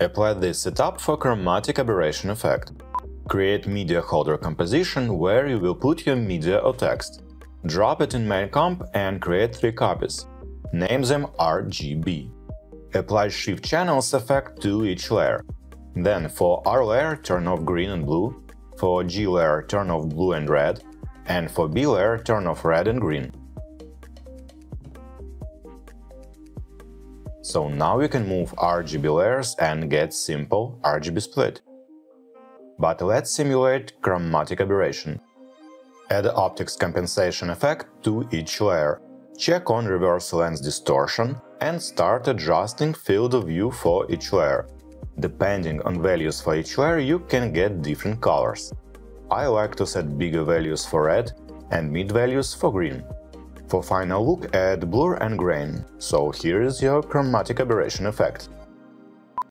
Apply this setup for chromatic aberration effect. Create media holder composition where you will put your media or text. Drop it in main comp and create three copies. Name them RGB. Apply Shift Channels effect to each layer. Then for R layer turn off green and blue, for G layer turn off blue and red, and for B layer turn off red and green. So now we can move RGB layers and get simple RGB split. But let's simulate chromatic aberration. Add optics compensation effect to each layer. Check on reverse lens distortion and start adjusting field of view for each layer. Depending on values for each layer, you can get different colors. I like to set bigger values for red and mid values for green. For final look, add blur and grain, so here is your chromatic aberration effect.